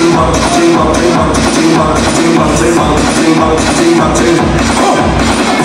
金毛，金毛，金毛，金金毛，金毛，金毛，金毛，金毛，金。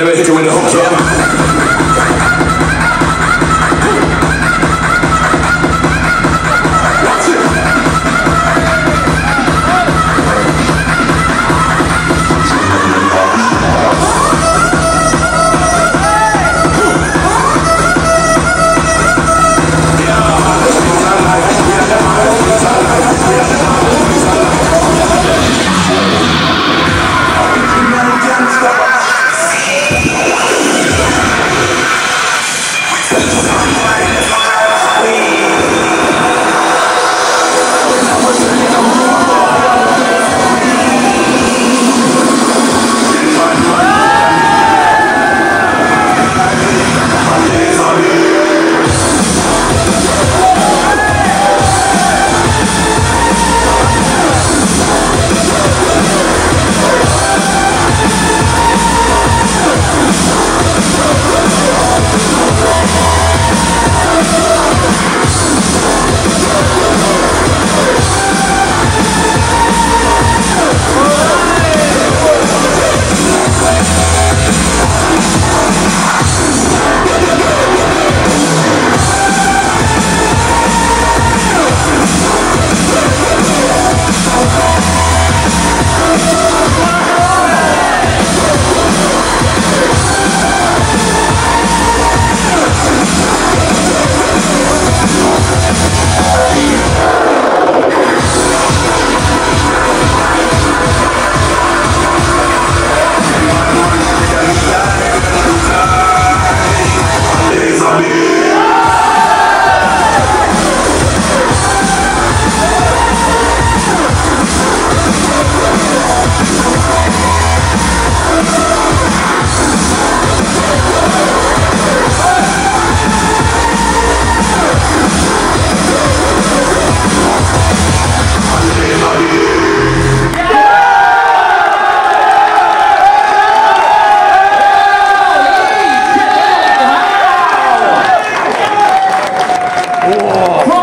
Let me hit the hook. 와.